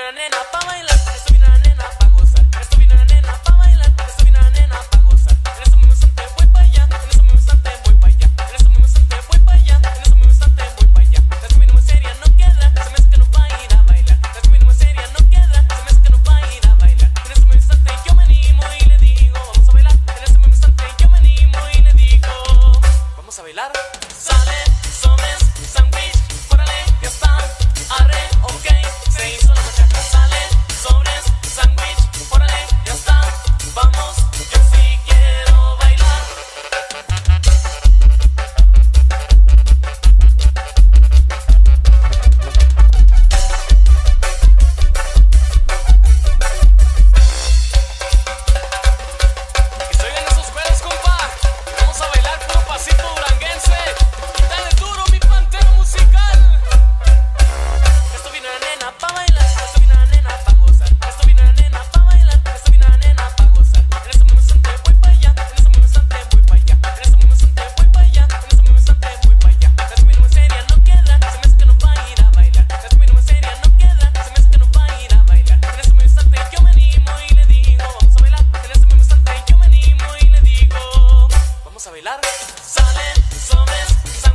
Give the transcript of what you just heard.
una nena pa' bailar, una nena una nena pa' bailar, una nena en. En en. La no seria no queda, se me hace que no. La no seria no queda, se me hace que no vamos a bailar. salen, somes, salen.